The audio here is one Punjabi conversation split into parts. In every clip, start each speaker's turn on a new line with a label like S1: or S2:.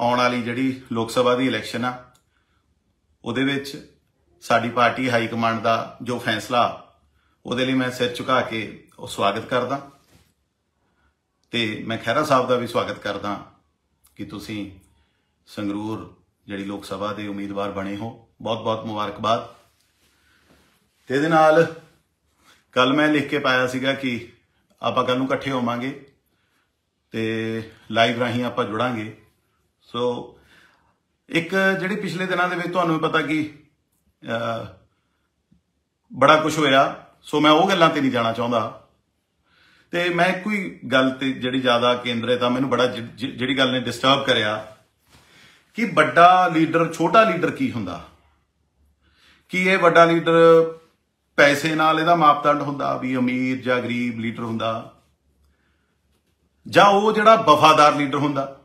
S1: ਆਉਣ ਵਾਲੀ ਜਿਹੜੀ ਲੋਕ ਸਭਾ ਦੀ ਇਲੈਕਸ਼ਨ ਆ, ਉਹਦੇ ਵਿੱਚ ਸਾਡੀ ਪਾਰਟੀ ਹਾਈ ਕਮਾਂਡ ਦਾ ਜੋ ਫੈਸਲਾ, ਉਹਦੇ ਲਈ ਮੈਂ ਸਿਰ ਝੁਕਾ ਕੇ ਉਹ ਸਵਾਗਤ ਕਰਦਾ। ਤੇ ਮੈਂ ਖਹਿਰਾ ਸਾਹਿਬ ਦਾ ਵੀ ਸਵਾਗਤ ਕਰਦਾ ਕਿ ਤੁਸੀਂ ਸੰਗਰੂਰ ਜਿਹੜੀ ਲੋਕ ਸਭਾ ਦੇ ਉਮੀਦਵਾਰ ਬਣੇ ਹੋ। ਬਹੁਤ ਬਹੁਤ ਮੁਬਾਰਕਬਾਦ। ਤੇ ਇਹਦੇ ਨਾਲ ਕੱਲ ਮੈਂ ਲਿਖ ਕੇ ਪਾਇਆ ਸੀਗਾ ਕਿ ਆਪਾਂ ਕੱਲ ਨੂੰ ਇਕੱਠੇ ਹੋਵਾਂਗੇ ਤੇ ਲਾਈਵ ਰਾਹੀਂ ਆਪਾਂ ਜੁੜਾਂਗੇ। ਸੋ ਇੱਕ ਜਿਹੜੀ ਪਿਛਲੇ ਦਿਨਾਂ ਦੇ ਵਿੱਚ ਤੁਹਾਨੂੰ ਪਤਾ ਕਿ ਬੜਾ ਕੁਝ ਹੋਇਆ। ਸੋ ਮੈਂ ਉਹ ਗੱਲਾਂ ਤੇ ਨਹੀਂ ਜਾਣਾ ਚਾਹੁੰਦਾ। ਤੇ ਮੈਂ ਕੋਈ ਗੱਲ ਤੇ ਜਿਹੜੀ ਜ਼ਿਆਦਾ ਕੇਂਦਰਿਤ ਆ, ਮੈਨੂੰ ਬੜਾ ਜਿਹੜੀ ਗੱਲ ਨੇ ਡਿਸਟਰਬ ਕਰਿਆ ਕਿ ਵੱਡਾ ਲੀਡਰ, ਛੋਟਾ ਲੀਡਰ ਕੀ ਹੁੰਦਾ? ਕੀ ਇਹ ਵੱਡਾ ਲੀਡਰ ਪੈਸੇ ਨਾਲ ਇਹਦਾ ਮਾਪਦੰਡ ਹੁੰਦਾ ਵੀ ਅਮੀਰ ਜਾਂ ਗਰੀਬ ਲੀਡਰ ਹੁੰਦਾ? ਜਾਂ ਉਹ ਜਿਹੜਾ ਵਫਾਦਾਰ ਲੀਡਰ ਹੁੰਦਾ?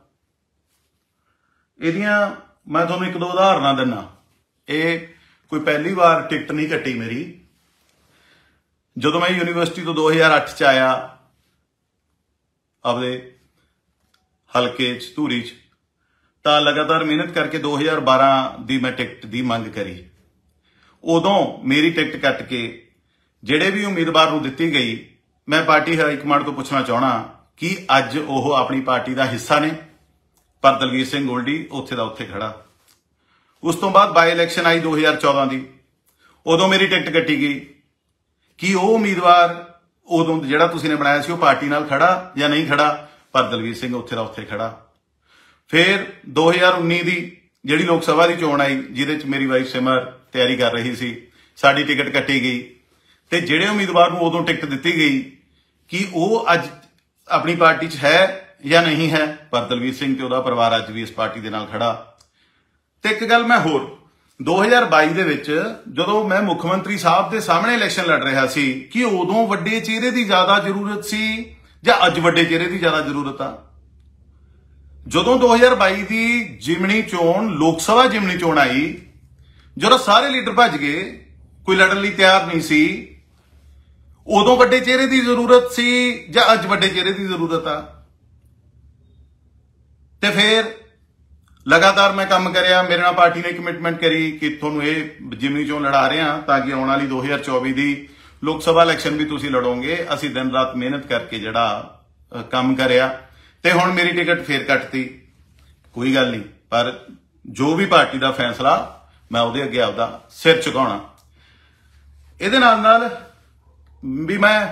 S1: ਇਹਦੀਆਂ ਮੈਂ ਤੁਹਾਨੂੰ ਇੱਕ ਦੋ ਉਦਾਹਰਨਾਂ ਦਿੰਨਾ। ਇਹ ਕੋਈ ਪਹਿਲੀ ਵਾਰ ਟਿਕਟ ਨਹੀਂ ਕੱਟੀ ਮੇਰੀ। ਜਦੋਂ ਮੈਂ ਯੂਨੀਵਰਸਿਟੀ ਤੋਂ 2008 ਚ ਆਇਆ, ਆਪਦੇ ਹਲਕੇ ਚ, ਧੂਰੀ ਚ, ਤਾਂ ਲਗਾਤਾਰ ਮਿਹਨਤ ਕਰਕੇ 2012 ਦੀ ਮੈਂ ਟਿਕਟ ਦੀ ਮੰਗ ਕਰੀ। ਉਦੋਂ ਮੇਰੀ ਟਿਕਟ ਕੱਟ ਕੇ ਜਿਹੜੇ ਵੀ ਉਮੀਦਵਾਰ ਨੂੰ ਦਿੱਤੀ ਗਈ, ਮੈਂ ਪਾਰਟੀ ਹਾਈ ਕਮਾਂਡ ਤੋਂ ਪੁੱਛਣਾ ਚਾਹਣਾ ਕਿ ਅੱਜ ਉਹ ਆਪਣੀ ਪਾਰਟੀ ਦਾ ਹਿੱਸਾ ਨੇ। ਪਰ ਦਲਵੀਰ ਸਿੰਘ ਗੋਲਡੀ ਉੱਥੇ ਦਾ ਉੱਥੇ ਖੜਾ। ਉਸ ਤੋਂ ਬਾਅਦ ਬਾਈ ਇਲੈਕਸ਼ਨ ਆਈ 2014 ਦੀ। ਉਦੋਂ ਮੇਰੀ ਟਿਕਟ ਕੱਟੀ ਗਈ। ਕਿ ਉਹ ਉਮੀਦਵਾਰ ਉਦੋਂ ਜਿਹੜਾ ਤੁਸੀਂ ਨੇ ਬਣਾਇਆ ਸੀ, ਉਹ ਪਾਰਟੀ ਨਾਲ ਖੜਾ ਜਾਂ ਨਹੀਂ ਖੜਾ? ਪਰ ਦਲਵੀਰ ਸਿੰਘ ਉੱਥੇ ਦਾ ਉੱਥੇ ਖੜਾ। ਫਿਰ 2019 ਦੀ ਜਿਹੜੀ ਲੋਕ ਸਭਾ ਦੀ ਚੋਣ ਆਈ, ਜਿਹਦੇ ਚ ਮੇਰੀ ਵਾਈਫ ਸਿਮਰ ਤਿਆਰੀ ਕਰ ਰਹੀ ਸੀ, ਸਾਡੀ ਟਿਕਟ ਕੱਟੀ ਗਈ। ਤੇ ਜਿਹੜੇ ਉਮੀਦਵਾਰ ਨੂੰ ਉਦੋਂ ਟਿਕਟ ਦਿੱਤੀ ਗਈ, ਕਿ ਉਹ ਅੱਜ ਆਪਣੀ ਪਾਰਟੀ 'ਚ ਹੈ? ਜਾਂ ਨਹੀਂ ਹੈ, ਪਰ ਦਲਵੀਰ ਸਿੰਘ ਤੇ ਉਹਦਾ ਪਰਿਵਾਰ ਅੱਜ ਵੀ ਇਸ ਪਾਰਟੀ ਦੇ ਨਾਲ ਖੜਾ। ਤੇ ਇੱਕ ਗੱਲ ਮੈਂ ਹੋਰ 2022 ਦੇ ਵਿੱਚ ਜਦੋਂ ਮੈਂ ਮੁੱਖ ਮੰਤਰੀ ਸਾਹਿਬ ਦੇ ਸਾਹਮਣੇ ਇਲੈਕਸ਼ਨ ਲੜ ਰਿਹਾ ਸੀ, ਕਿ ਉਦੋਂ ਵੱਡੇ ਚਿਹਰੇ ਦੀ ਜ਼ਿਆਦਾ ਜ਼ਰੂਰਤ ਸੀ ਜਾਂ ਅੱਜ ਵੱਡੇ ਚਿਹਰੇ ਦੀ ਜ਼ਿਆਦਾ ਜ਼ਰੂਰਤ ਆ? ਜਦੋਂ 2022 ਦੀ ਜਿਮਣੀ ਚੋਣ, ਲੋਕ ਸਭਾ ਜਿਮਣੀ ਚੋਣ ਆਈ, ਜਦੋਂ ਸਾਰੇ ਲੀਡਰ ਭੱਜ ਗਏ, ਕੋਈ ਲੜਨ ਲਈ ਤਿਆਰ ਨਹੀਂ ਸੀ, ਉਦੋਂ ਵੱਡੇ ਚਿਹਰੇ ਦੀ ਜ਼ਰੂਰਤ ਸੀ ਜਾਂ ਅੱਜ ਵੱਡੇ ਚਿਹਰੇ ਦੀ ਜ਼ਰੂਰਤ ਆ? ਤੇ ਫਿਰ ਲਗਾਤਾਰ ਮੈਂ ਕੰਮ ਕਰਿਆ, ਮੇਰੇ ਨਾਲ ਪਾਰਟੀ ਨੇ ਕਮਿਟਮੈਂਟ ਕਰੀ ਕਿ ਤੁਹਾਨੂੰ ਇਹ ਜਿਮਨੀ ਚੋਂ ਲੜਾ ਰਹੇ ਹਾਂ ਤਾਂ ਕਿ ਆਉਣ ਵਾਲੀ 2024 ਦੀ ਲੋਕ ਸਭਾ ਇਲੈਕਸ਼ਨ ਵੀ ਤੁਸੀਂ ਲੜੋਗੇ। ਅਸੀਂ ਦਿਨ ਰਾਤ ਮਿਹਨਤ ਕਰਕੇ ਜਿਹੜਾ ਕੰਮ ਕਰਿਆ ਤੇ ਹੁਣ ਮੇਰੀ ਟਿਕਟ ਫੇਰ ਕੱਟਤੀ। ਕੋਈ ਗੱਲ ਨਹੀਂ, ਪਰ ਜੋ ਵੀ ਪਾਰਟੀ ਦਾ ਫੈਸਲਾ, ਮੈਂ ਉਹਦੇ ਅੱਗੇ ਆਪਦਾ ਸਿਰ ਝੁਕਾਉਣਾ। ਇਹਦੇ ਨਾਲ ਨਾਲ ਵੀ ਮੈਂ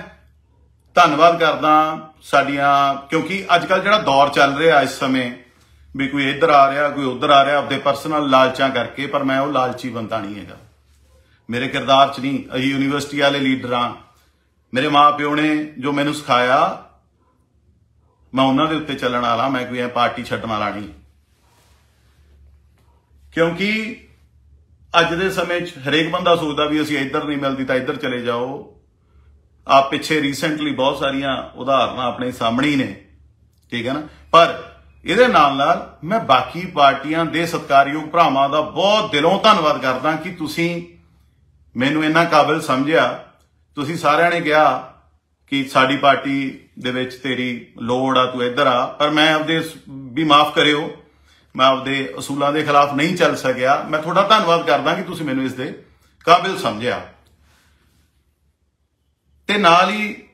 S1: ਧੰਨਵਾਦ ਕਰਦਾ ਸਾਡੀਆਂ, ਕਿਉਂਕਿ ਅੱਜ ਕੱਲ ਜਿਹੜਾ ਦੌਰ ਚੱਲ ਰਿਹਾ ਇਸ ਸਮੇਂ ਵੀ ਕੋਈ ਇੱਧਰ ਆ ਰਿਹਾ, ਕੋਈ ਉੱਧਰ ਆ ਰਿਹਾ, ਆਪਦੇ ਪਰਸਨਲ ਲਾਲਚਾਂ ਕਰਕੇ, ਪਰ ਮੈਂ ਉਹ ਲਾਲਚੀ ਬੰਦਾ ਨਹੀਂ ਹੈਗਾ। ਮੇਰੇ ਕਿਰਦਾਰ 'ਚ ਨਹੀਂ, ਅਸੀਂ ਯੂਨੀਵਰਸਿਟੀ ਵਾਲੇ ਲੀਡਰਾਂ ਮੇਰੇ ਮਾਪਿਓ ਨੇ ਜੋ ਮੈਨੂੰ ਸਿਖਾਇਆ, ਮੈਂ ਉਹਨਾਂ ਦੇ ਉੱਤੇ ਚੱਲਣ ਵਾਲਾ, ਮੈਂ ਕੋਈ ਐ ਪਾਰਟੀ ਛੱਡਣ ਵਾਲਾ ਨਹੀਂ। ਕਿਉਂਕਿ ਅੱਜ ਦੇ ਸਮੇਂ 'ਚ ਹਰੇਕ ਬੰਦਾ ਸੋਚਦਾ ਵੀ ਅਸੀਂ ਇੱਧਰ ਨਹੀਂ ਮਿਲਦੀ ਤਾਂ ਇੱਧਰ ਚਲੇ ਜਾਓ। ਆਪ ਪਿੱਛੇ ਰੀਸੈਂਟਲੀ ਬਹੁਤ ਸਾਰੀਆਂ ਉਦਾਹਰਨਾਂ ਆਪਣੇ ਸਾਹਮਣੇ ਹੀ ਨੇ, ਠੀਕ ਹੈ ਨਾ? ਪਰ ਇਹਦੇ ਨਾਲ ਨਾਲ ਮੈਂ ਬਾਕੀ ਪਾਰਟੀਆਂ ਦੇ ਸਤਿਕਾਰਯੋਗ ਭਰਾਵਾਂ ਦਾ ਬਹੁਤ ਦਿਲੋਂ ਧੰਨਵਾਦ ਕਰਦਾ ਕਿ ਤੁਸੀਂ ਮੈਨੂੰ ਇੰਨਾ ਕਾਬਿਲ ਸਮਝਿਆ। ਤੁਸੀਂ ਸਾਰਿਆਂ ਨੇ ਕਿਹਾ ਕਿ ਸਾਡੀ ਪਾਰਟੀ ਦੇ ਵਿੱਚ ਤੇਰੀ ਲੋੜ ਆ, ਤੂੰ ਇੱਧਰ ਆ, ਪਰ ਮੈਂ ਆਪਦੇ ਵੀ ਮਾਫ ਕਰਿਓ। ਮੈਂ ਆਪਦੇ ਅਸੂਲਾਂ ਦੇ ਖਿਲਾਫ ਨਹੀਂ ਚੱਲ ਸਕਿਆ। ਮੈਂ ਤੁਹਾਡਾ ਧੰਨਵਾਦ ਕਰਦਾ ਕਿ ਤੁਸੀਂ ਮੈਨੂੰ ਇਸ ਦੇ ਕਾਬਿਲ ਸਮਝਿਆ। ਤੇ ਨਾਲ ਹੀ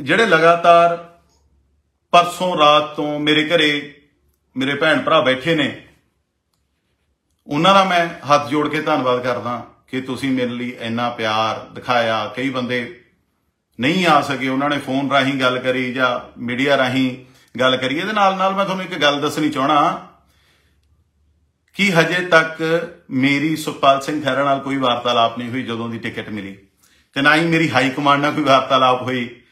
S1: ਜਿਹੜੇ ਲਗਾਤਾਰ ਪਰਸੋਂ ਰਾਤ ਤੋਂ ਮੇਰੇ ਘਰੇ ਮੇਰੇ ਭੈਣ ਭਰਾ ਬੈਠੇ ਨੇ। ਉਹਨਾਂ ਦਾ ਮੈਂ ਹੱਥ ਜੋੜ ਕੇ ਧੰਨਵਾਦ ਕਰਦਾ ਕਿ ਤੁਸੀਂ ਮੇਰੇ ਲਈ ਇੰਨਾ ਪਿਆਰ ਦਿਖਾਇਆ। ਕਈ ਬੰਦੇ ਨਹੀਂ ਆ ਸਕੇ, ਉਹਨਾਂ ਨੇ ਫੋਨ ਰਾਹੀਂ ਗੱਲ ਕਰੀ ਜਾਂ ਮੀਡੀਆ ਰਾਹੀਂ ਗੱਲ ਕਰੀ। ਇਹਦੇ ਨਾਲ ਨਾਲ ਮੈਂ ਤੁਹਾਨੂੰ ਇੱਕ ਗੱਲ ਦੱਸਣੀ ਚਾਹਣਾ ਕਿ ਹਜੇ ਤੱਕ ਮੇਰੀ ਸੁਖਪਾਲ ਸਿੰਘ ਖਹਿਰਾ ਨਾਲ ਕੋਈ ਵਾਰਤਾਲਾਪ ਨਹੀਂ ਹੋਈ, ਜਦੋਂ ਦੀ ਟਿਕਟ ਮਿਲੀ। ਤੇ ਨਾ ਹੀ ਮੇਰੀ ਹਾਈ ਕਮਾਂਡ ਨਾਲ ਕੋਈ ਵਾਰਤਾਲਾਪ ਹੋਈ।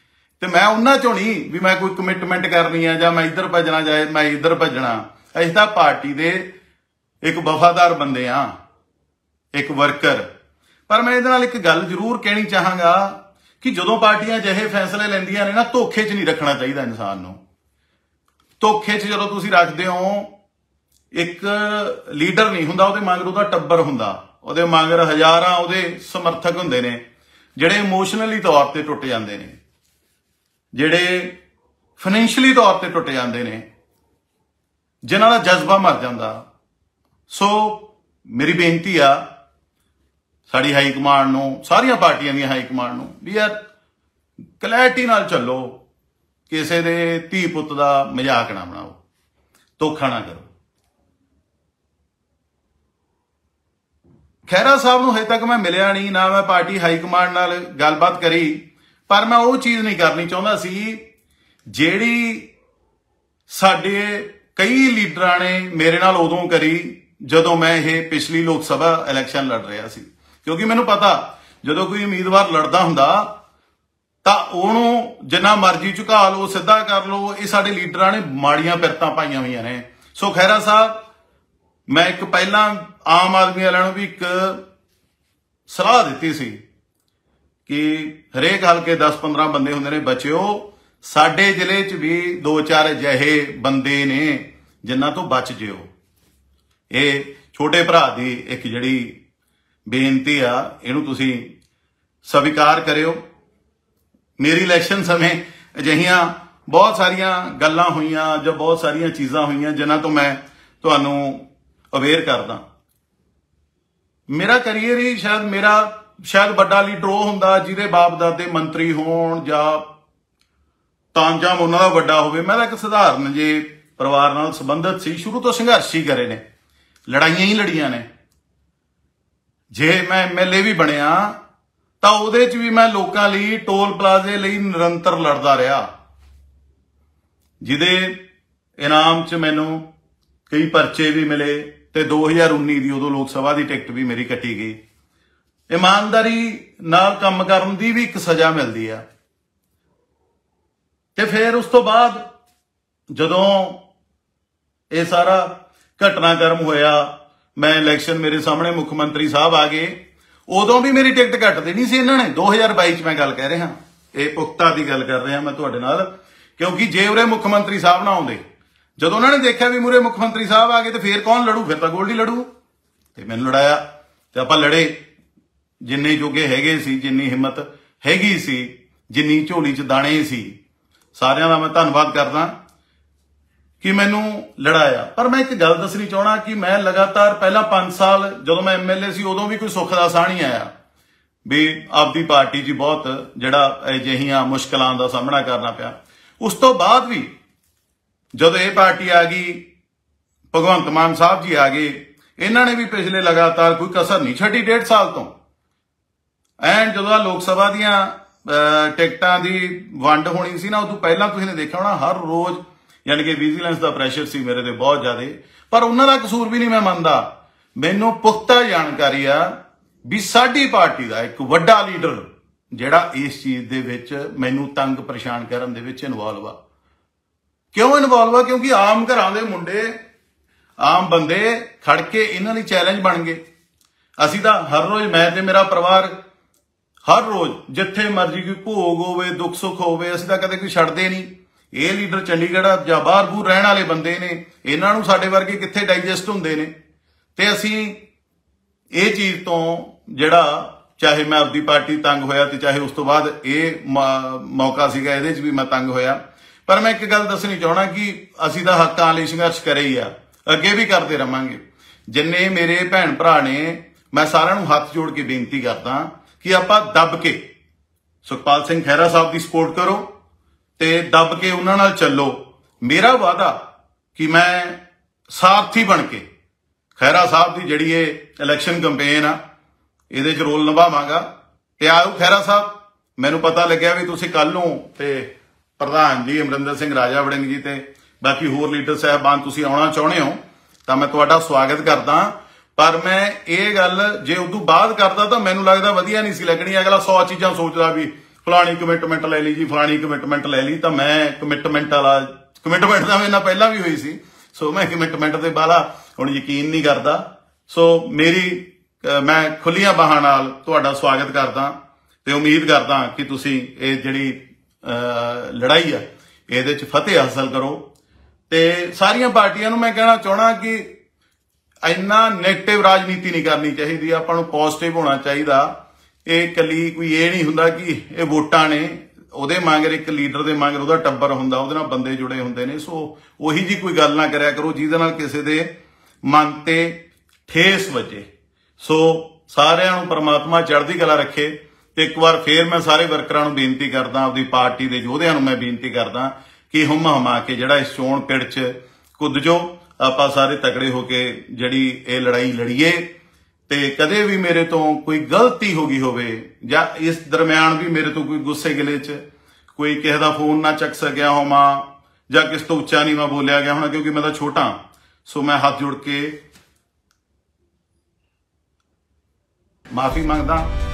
S1: ਤੇ ਮੈਂ ਉਹਨਾਂ ਚੋਂ ਨਹੀਂ ਵੀ ਮੈਂ ਕੋਈ ਕਮਿਟਮੈਂਟ ਕਰਨੀ ਆ ਜਾਂ ਮੈਂ ਇੱਧਰ ਭੱਜਣਾ ਜਾਏ ਮੈਂ ਇੱਧਰ ਭੱਜਣਾ। ਅਸੀਂ ਤਾਂ ਪਾਰਟੀ ਦੇ ਇੱਕ ਵਫਾਦਾਰ ਬੰਦੇ ਆ, ਇੱਕ ਵਰਕਰ ਪਰ ਮੈਂ ਇਹਦੇ ਨਾਲ ਇੱਕ ਗੱਲ ਜ਼ਰੂਰ ਕਹਿਣੀ ਚਾਹਾਂਗਾ ਕਿ ਜਦੋਂ ਪਾਰਟੀਆਂ ਜਿਹੇ ਫੈਸਲੇ ਲੈਂਦੀਆਂ ਨੇ ਨਾ, ਧੋਖੇ 'ਚ ਨਹੀਂ ਰੱਖਣਾ ਚਾਹੀਦਾ ਇਨਸਾਨ ਨੂੰ। ਧੋਖੇ 'ਚ ਜਦੋਂ ਤੁਸੀਂ ਰੱਖਦੇ ਹੋ, ਇੱਕ ਲੀਡਰ ਨਹੀਂ ਹੁੰਦਾ, ਉਹਦੇ ਮਗਰ ਉਹਦਾ ਟੱਬਰ ਹੁੰਦਾ। ਉਹਦੇ ਮਗਰ ਹਜ਼ਾਰਾਂ ਉਹਦੇ ਸਮਰਥਕ ਹੁੰਦੇ ਨੇ, ਜਿਹੜੇ ਇਮੋਸ਼ਨਲੀ ਤੌਰ ਤੇ ਟੁੱਟ ਜਾਂਦੇ ਨੇ। ਜਿਹੜੇ ਫਾਈਨੈਂਸ਼ੀਅਲੀ ਤੌਰ ਤੇ ਟੁੱਟ ਜਾਂਦੇ ਨੇ, ਜਿਨ੍ਹਾਂ ਦਾ ਜਜ਼ਬਾ ਮਰ ਜਾਂਦਾ। ਸੋ ਮੇਰੀ ਬੇਨਤੀ ਆ, ਸਾਡੀ ਹਾਈ ਕਮਾਂਡ ਨੂੰ, ਸਾਰੀਆਂ ਪਾਰਟੀਆਂ ਦੀਆਂ ਹਾਈ ਕਮਾਂਡ ਨੂੰ ਵੀ ਯਾਰ ਕਲੈਰਿਟੀ ਨਾਲ ਚੱਲੋ, ਕਿਸੇ ਦੇ ਧੀ ਪੁੱਤ ਦਾ ਮਜ਼ਾਕ ਨਾ ਬਣਾਓ, ਧੋਖਾ ਨਾ ਕਰੋ। ਖੈਰਾ ਸਾਹਿਬ ਨੂੰ ਹਜੇ ਤੱਕ ਮੈਂ ਮਿਲਿਆ ਨਹੀਂ, ਨਾ ਮੈਂ ਪਾਰਟੀ ਹਾਈ ਕਮਾਂਡ ਨਾਲ ਗੱਲਬਾਤ ਕਰੀ। ਪਰ ਮੈਂ ਉਹ ਚੀਜ਼ ਨਹੀਂ ਕਰਨੀ ਚਾਹੁੰਦਾ ਸੀ, ਜਿਹੜੀ ਸਾਡੇ ਕਈ ਲੀਡਰਾਂ ਨੇ ਮੇਰੇ ਨਾਲ ਉਦੋਂ ਕਰੀ, ਜਦੋਂ ਮੈਂ ਇਹ ਪਿਛਲੀ ਲੋਕ ਸਭਾ ਇਲੈਕਸ਼ਨ ਲੜ ਰਿਹਾ ਸੀ। ਕਿਉਂਕਿ ਮੈਨੂੰ ਪਤਾ, ਜਦੋਂ ਕੋਈ ਉਮੀਦਵਾਰ ਲੜਦਾ ਹੁੰਦਾ, ਤਾਂ ਉਹਨੂੰ ਜਿੰਨਾ ਮਰਜ਼ੀ ਝੁਕਾ ਲਓ ਸਿੱਧਾ ਕਰ ਲਓ, ਇਹ ਸਾਡੇ ਲੀਡਰਾਂ ਨੇ ਮਾੜੀਆਂ ਪਿਰਤਾਂ ਪਾਈਆਂ ਹੋਈਆਂ ਨੇ। ਸੋ ਖੈਰਾ ਸਾਹਿਬ, ਮੈਂ ਇੱਕ ਪਹਿਲਾਂ ਆਮ ਆਦਮੀ ਵਾਲਿਆਂ ਨੂੰ ਵੀ ਇੱਕ ਸਲਾਹ ਦਿੱਤੀ ਸੀ ਕਿ ਹਰੇਕ ਹਲਕੇ 10-15 ਬੰਦੇ ਹੁੰਦੇ ਨੇ, ਬਚਿਓ। ਸਾਡੇ ਜ਼ਿਲ੍ਹੇ 'ਚ ਵੀ ਦੋ ਚਾਰ ਅਜਿਹੇ ਬੰਦੇ ਨੇ ਜਿਨ੍ਹਾਂ ਤੋਂ ਬਚ ਜਿਓ। ਇਹ ਛੋਟੇ ਭਰਾ ਦੀ ਇੱਕ ਜਿਹੜੀ ਬੇਨਤੀ ਆ, ਇਹਨੂੰ ਤੁਸੀਂ ਸਵੀਕਾਰ ਕਰਿਓ। ਮੇਰੀ ਇਲੈਕਸ਼ਨ ਸਮੇਂ ਅਜਿਹੀਆਂ ਬਹੁਤ ਸਾਰੀਆਂ ਗੱਲਾਂ ਹੋਈਆਂ ਜਾਂ ਬਹੁਤ ਸਾਰੀਆਂ ਚੀਜ਼ਾਂ ਹੋਈਆਂ ਜਿਨ੍ਹਾਂ ਤੋਂ ਮੈਂ ਤੁਹਾਨੂੰ ਅਵੇਅਰ ਕਰਦਾ। ਮੇਰਾ ਕੈਰੀਅਰ ਹੀ ਸ਼ਾਇਦ ਮੇਰਾ ਸ਼ਾਇਦ ਵੱਡਾ ਲੀਡਰ ਉਹ ਹੁੰਦਾ ਜਿਹਦੇ ਬਾਪ ਦਾਦੇ ਮੰਤਰੀ ਹੋਣ ਜਾਂ ਤਾਂਜਾਮ ਉਹਨਾਂ ਦਾ ਵੱਡਾ ਹੋਵੇ। ਮੈਂ ਤਾਂ ਇੱਕ ਸਧਾਰਨ ਜੇ ਪਰਿਵਾਰ ਨਾਲ ਸੰਬੰਧਿਤ ਸੀ, ਸ਼ੁਰੂ ਤੋਂ ਸੰਘਰਸ਼ ਹੀ ਕਰੇ ਨੇ। ਲੜਾਈਆਂ ਹੀ ਲੜੀਆਂ ਨੇ। ਜੇ ਮੈਂ ਐਮਐਲਏ ਵੀ ਬਣਿਆ, ਤਾਂ ਉਹਦੇ 'ਚ ਵੀ ਮੈਂ ਲੋਕਾਂ ਲਈ ਟੋਲ ਪਲਾਜ਼ੇ ਲਈ ਨਿਰੰਤਰ ਲੜਦਾ ਰਿਹਾ। ਜਿਹਦੇ ਇਨਾਮ 'ਚ ਮੈਨੂੰ ਕਈ ਪਰਚੇ ਵੀ ਮਿਲੇ ਤੇ 2019 ਦੀ ਉਦੋਂ ਲੋਕ ਸਭਾ ਦੀ ਟਿਕਟ ਵੀ ਮੇਰੀ ਕੱਟੀ ਗਈ। ਇਮਾਨਦਾਰੀ ਨਾਲ ਕੰਮ ਕਰਨ ਦੀ ਵੀ ਇੱਕ ਸਜ਼ਾ ਮਿਲਦੀ ਆ। ਤੇ ਫਿਰ ਉਸ ਤੋਂ ਬਾਅਦ ਜਦੋਂ ਇਹ ਸਾਰਾ ਘਟਨਾਕ੍ਰਮ ਹੋਇਆ, ਮੈਂ ਇਲੈਕਸ਼ਨ ਮੇਰੇ ਸਾਹਮਣੇ ਮੁੱਖ ਮੰਤਰੀ ਸਾਹਿਬ ਆ ਗਏ, ਉਦੋਂ ਵੀ ਮੇਰੀ ਟਿਕਟ ਕੱਟ ਦੇਣੀ ਸੀ ਇਹਨਾਂ ਨੇ। 2022 ਚ ਮੈਂ ਗੱਲ ਕਹਿ ਰਿਹਾ। ਇਹ ਪੁਖਤਾ ਦੀ ਗੱਲ ਕਰ ਰਿਹਾ ਮੈਂ ਤੁਹਾਡੇ ਨਾਲ, ਕਿਉਂਕਿ ਜੇ ਉਰੇ ਮੁੱਖ ਮੰਤਰੀ ਸਾਹਿਬ ਨਾ ਆਉਂਦੇ, ਜਦੋਂ ਉਹਨਾਂ ਨੇ ਦੇਖਿਆ ਵੀ ਮੂਰੇ ਮੁੱਖ ਮੰਤਰੀ ਸਾਹਿਬ ਆ ਗਏ ਤੇ ਫੇਰ ਕੌਣ ਲੜੂ? ਫਿਰ ਤਾਂ ਗੋਲਡੀ ਲੜੂ। ਤੇ ਮੈਨੂੰ ਲੜਾਇਆ ਤੇ ਆਪਾਂ ਲੜੇ। ਜਿੰਨੇ ਜੋਗੇ ਹੈਗੇ ਸੀ, ਜਿੰਨੀ ਹਿੰਮਤ ਹੈਗੀ ਸੀ, ਜਿੰਨੀ ਝੋਲੀ 'ਚ ਦਾਣੇ ਸੀ, ਸਾਰਿਆਂ ਦਾ ਮੈਂ ਧੰਨਵਾਦ ਕਰਦਾ ਕਿ ਮੈਨੂੰ ਲੜਾਇਆ। ਪਰ ਮੈਂ ਇੱਕ ਗੱਲ ਦੱਸਣੀ ਚਾਹਣਾ ਕਿ ਮੈਂ ਲਗਾਤਾਰ ਪਹਿਲਾਂ 5 ਸਾਲ ਜਦੋਂ ਮੈਂ ਐਮਐਲਏ ਸੀ, ਉਦੋਂ ਵੀ ਕੋਈ ਸੁੱਖ ਦਾ ਸਾਹ ਨਹੀਂ ਆਇਆ। ਵੀ ਆਪਦੀ ਪਾਰਟੀ 'ਚ ਬਹੁਤ ਜਿਹੜਾ ਅਜਿਹੀਆਂ ਮੁਸ਼ਕਲਾਂ ਦਾ ਸਾਹਮਣਾ ਕਰਨਾ ਪਿਆ। ਉਸ ਤੋਂ ਬਾਅਦ ਵੀ ਜਦੋਂ ਇਹ ਪਾਰਟੀ ਆ ਗਈ, ਭਗਵੰਤ ਮਾਨ ਸਾਹਿਬ ਜੀ ਆ ਗਏ, ਇਹਨਾਂ ਨੇ ਵੀ ਪਿਛਲੇ ਲਗਾਤਾਰ ਕੋਈ ਕਸਰ ਨਹੀਂ ਛੱਡੀ, ਡੇਢ ਸਾਲ ਤੋਂ। ਐਂਡ ਜਦੋਂ ਆ ਲੋਕ ਸਭਾ ਦੀਆਂ ਟਿਕਟਾਂ ਦੀ ਵੰਡ ਹੋਣੀ ਸੀ ਨਾ, ਉਦੋਂ ਪਹਿਲਾਂ ਤੁਸੀਂ ਨੇ ਦੇਖਿਆ ਹੋਣਾ, ਹਰ ਰੋਜ਼ ਯਾਨੀ ਕਿ ਵਿਜੀਲੈਂਸ ਦਾ ਪ੍ਰੈਸ਼ਰ ਸੀ ਮੇਰੇ ਤੇ ਬਹੁਤ ਜ਼ਿਆਦਾ। ਪਰ ਉਹਨਾਂ ਦਾ ਕਸੂਰ ਵੀ ਨਹੀਂ ਮੈਂ ਮੰਨਦਾ। ਮੈਨੂੰ ਪੁਖਤਾ ਜਾਣਕਾਰੀ ਆ ਵੀ ਸਾਡੀ ਪਾਰਟੀ ਦਾ ਇੱਕ ਵੱਡਾ ਲੀਡਰ ਜਿਹੜਾ ਇਸ ਚੀਜ਼ ਦੇ ਵਿੱਚ ਮੈਨੂੰ ਤੰਗ ਪਰੇਸ਼ਾਨ ਕਰਨ ਦੇ ਵਿੱਚ ਇਨਵੋਲਵ ਆ। ਕਿਉਂ ਇਨਵੋਲਵ ਆ? ਕਿਉਂਕਿ ਆਮ ਘਰਾਂ ਦੇ ਮੁੰਡੇ, ਆਮ ਬੰਦੇ ਖੜ ਕੇ ਇਹਨਾਂ ਲਈ ਚੈਲੰਜ ਬਣ ਗਏ। ਅਸੀਂ ਤਾਂ ਹਰ ਰੋਜ਼, ਮੈਂ ਤੇ ਮੇਰਾ ਪਰਿਵਾਰ ਹਰ ਰੋਜ਼ ਜਿੱਥੇ ਮਰਜ਼ੀ ਕੋਈ ਭੋਗ ਹੋਵੇ, ਦੁੱਖ ਸੁੱਖ ਹੋਵੇ, ਅਸੀਂ ਤਾਂ ਕਦੇ ਕੋਈ ਛੱਡਦੇ ਨਹੀਂ। ਇਹ ਲੀਡਰ ਚੰਡੀਗੜ੍ਹ ਜਾਂ ਬਾਹਰ ਬੂਰ ਰਹਿਣ ਵਾਲੇ ਬੰਦੇ ਨੇ, ਇਹਨਾਂ ਨੂੰ ਸਾਡੇ ਵਰਗੇ ਕਿੱਥੇ ਡਾਈਜੈਸਟ ਹੁੰਦੇ ਨੇ? ਤੇ ਅਸੀਂ ਇਹ ਚੀਜ਼ ਤੋਂ ਜਿਹੜਾ ਚਾਹੇ ਮੈਂ ਆਪਦੀ ਪਾਰਟੀ ਤੰਗ ਹੋਇਆ ਤੇ ਚਾਹੇ ਉਸ ਤੋਂ ਬਾਅਦ ਇਹ ਮੌਕਾ ਸੀਗਾ ਇਹਦੇ 'ਚ ਵੀ ਮੈਂ ਤੰਗ ਹੋਇਆ। ਪਰ ਮੈਂ ਇੱਕ ਗੱਲ ਦੱਸਣੀ ਚਾਹਣਾ ਕਿ ਅਸੀਂ ਤਾਂ ਹੱਕਾਂ ਲਈ ਸੰਘਰਸ਼ ਕਰੇ ਹੀ ਆ। ਅੱਗੇ ਵੀ ਕਰਦੇ ਰਵਾਂਗੇ। ਜਿੰਨੇ ਮੇਰੇ ਭੈਣ ਭਰਾ ਨੇ, ਮੈਂ ਸਾਰਿਆਂ ਨੂੰ ਹੱਥ ਜੋੜ ਕੇ ਬੇਨਤੀ ਕਰਦਾ ਕਿ ਆਪਾਂ ਦੱਬ ਕੇ, ਸੁਖਪਾਲ ਸਿੰਘ ਖਹਿਰਾ ਸਾਹਿਬ ਦੀ ਸਪੋਰਟ ਕਰੋ ਤੇ ਦੱਬ ਕੇ ਉਹਨਾਂ ਨਾਲ ਚੱਲੋ। ਮੇਰਾ ਵਾਅਦਾ ਕਿ ਮੈਂ ਸਾਥੀ ਬਣ ਕੇ, ਖਹਿਰਾ ਸਾਹਿਬ ਦੀ ਜਿਹੜੀ ਇਹ ਇਲੈਕਸ਼ਨ ਕੈਂਪੇਨ ਆ, ਇਹਦੇ 'ਚ ਰੋਲ ਨਿਭਾਵਾਂਗਾ। ਤੇ ਆਓ ਖਹਿਰਾ ਸਾਹਿਬ, ਮੈਨੂੰ ਪਤਾ ਲੱਗਿਆ ਵੀ ਤੁਸੀਂ ਕੱਲ ਨੂੰ ਤੇ ਪ੍ਰਧਾਨ ਜੀ ਅਮਰਿੰਦਰ ਸਿੰਘ ਰਾਜਾ ਵੜਿੰਗ ਜੀ ਤੇ ਬਾਕੀ ਹੋਰ ਲੀਡਰ ਸਾਹਿਬਾਨ ਤੁਸੀਂ ਆਉਣਾ ਚਾਹੁੰਦੇ ਹੋ, ਤਾਂ ਮੈਂ ਤੁਹਾਡਾ ਸਵਾਗਤ ਕਰਦਾ। ਪਰ ਮੈਂ ਇਹ ਗੱਲ ਜੇ ਉਦੋਂ ਬਾਅਦ ਕਰਦਾ ਤਾਂ ਮੈਨੂੰ ਲੱਗਦਾ ਵਧੀਆ ਨਹੀਂ ਸੀ ਲੱਗਣੀ। ਅਗਲਾ 100 ਚੀਜ਼ਾਂ ਸੋਚਦਾ ਵੀ ਫਲਾਣੀ ਕਮਿਟਮੈਂਟ ਲੈ ਲਈ ਜੀ, ਫਲਾਣੀ ਕਮਿਟਮੈਂਟ ਲੈ ਲਈ, ਤਾਂ ਮੈਂ ਕਮਿਟਮੈਂਟ ਵਾਲਾ ਕਮਿਟਮੈਂਟ ਦਾ ਮੇਰੇ ਨਾਲ ਪਹਿਲਾਂ ਵੀ ਹੋਈ ਸੀ। ਸੋ ਮੈਂ ਕਮਿਟਮੈਂਟ ਤੇ ਬਾਲਾ ਹੁਣ ਯਕੀਨ ਨਹੀਂ ਕਰਦਾ। ਸੋ ਮੇਰੀ ਮੈਂ ਖੁੱਲੀਆਂ ਬਾਹਾਂ ਨਾਲ ਤੁਹਾਡਾ ਸਵਾਗਤ ਕਰਦਾ ਤੇ ਉਮੀਦ ਕਰਦਾ ਕਿ ਤੁਸੀਂ ਇਹ ਜਿਹੜੀ ਲੜਾਈ ਆ, ਇਹਦੇ ਚ ਫਤਿਹ ਹਾਸਲ ਕਰੋ। ਤੇ ਸਾਰੀਆਂ ਪਾਰਟੀਆਂ ਨੂੰ ਮੈਂ ਕਹਿਣਾ ਚਾਹਣਾ ਕਿ ਇੰਨਾ 네ਗੇਟਿਵ ਰਾਜਨੀਤੀ ਨਹੀਂ ਕਰਨੀ ਚਾਹੀਦੀ, ਆਪਾਂ ਨੂੰ ਪੋਜ਼ਿਟਿਵ ਹੋਣਾ ਚਾਹੀਦਾ। ਇਹ ਕੱਲੀ ਕੋਈ ਇਹ ਨਹੀਂ ਹੁੰਦਾ ਕਿ ਇਹ ਵੋਟਾਂ ਨੇ, ਉਹਦੇ ਮਗਰ ਇੱਕ ਲੀਡਰ ਦੇ ਮਗਰ ਉਹਦਾ ਟੱਬਰ ਹੁੰਦਾ, ਉਹਦੇ ਨਾਲ ਬੰਦੇ ਜੁੜੇ ਹੁੰਦੇ ਨੇ। ਸੋ ਉਹੀ ਜੀ ਕੋਈ ਗੱਲ ਨਾ ਕਰਿਆ ਕਰੋ, ਜਿਹਦੇ ਨਾਲ ਕਿਸੇ ਦੇ ਮਨ ਤੇ ਠੇਸ ਵੱਜੇ। ਸੋ ਸਾਰਿਆਂ ਨੂੰ ਪਰਮਾਤਮਾ ਚੜ੍ਹਦੀ ਕਲਾ ਰੱਖੇ। ਤੇ ਇੱਕ ਵਾਰ ਫੇਰ ਮੈਂ ਸਾਰੇ ਵਰਕਰਾਂ ਨੂੰ ਬੇਨਤੀ ਕਰਦਾ, ਆਪਦੀ ਪਾਰਟੀ ਦੇ ਯੋਧਿਆਂ ਨੂੰ ਮੈਂ ਬੇਨਤੀ ਕਰਦਾ ਕਿ ਹੁਮ ਹਮਾ ਕੇ ਜਿਹੜਾ ਇਸ ਚੋਣ ਪਿੜ 'ਚ ਕੁੱਦ ਜੋ ਆਪਾਂ ਸਾਰੇ ਤਕੜੇ ਹੋ ਕੇ ਜਿਹੜੀ ਇਹ ਲੜਾਈ ਲੜੀਏ ਤੇ ਕਦੇ ਵੀ ਮੇਰੇ ਤੋਂ ਕੋਈ ਗਲਤੀ ਹੋ ਗਈ ਹੋਵੇ ਜਾਂ ਇਸ ਦਰਮਿਆਨ ਵੀ ਮੇਰੇ ਤੋਂ ਕੋਈ ਗੁੱਸੇ ਗਿਲੇ 'ਚ ਕੋਈ ਕਿਸੇ ਦਾ ਫੋਨ ਨਾ ਚੱਕ ਸਕਿਆ ਹੋਵਾਂ ਜਾਂ ਕਿਸ ਤੋਂ ਉੱਚਾ ਨਹੀਂ ਮੈਂ ਬੋਲਿਆ ਗਿਆ ਹੋਣਾ ਕਿਉਂਕਿ ਮੈਂ ਤਾਂ ਛੋਟਾ, ਸੋ ਮੈਂ ਹੱਥ ਜੋੜ ਕੇ ਮਾਫੀ ਮੰਗਦਾ।